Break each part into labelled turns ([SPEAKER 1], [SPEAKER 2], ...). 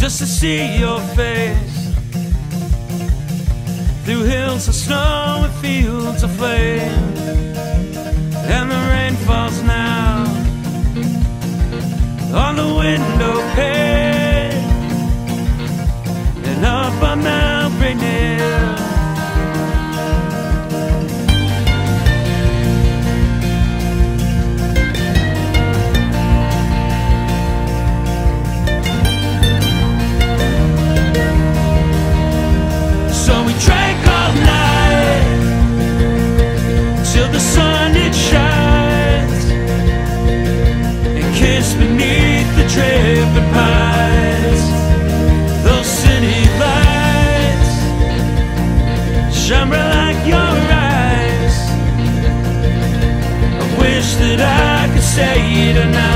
[SPEAKER 1] just to see your face through hills of snow and fields of flame, and the rain falls now. Sun it shines and kiss beneath the dripping pines. Those city lights bright like your eyes. I wish that I could stay tonight.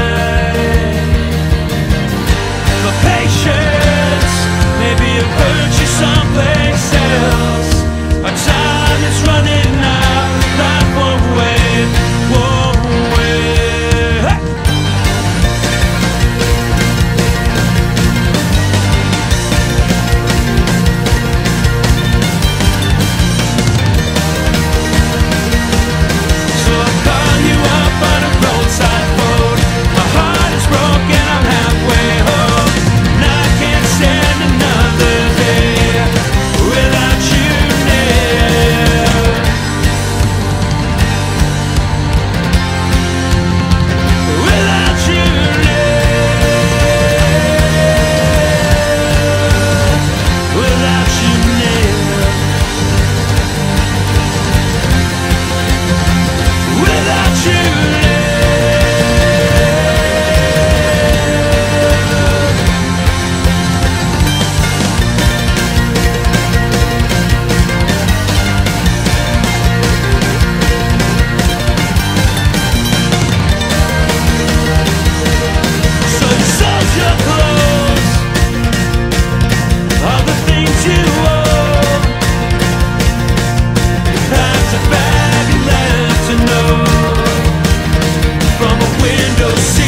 [SPEAKER 1] you'll see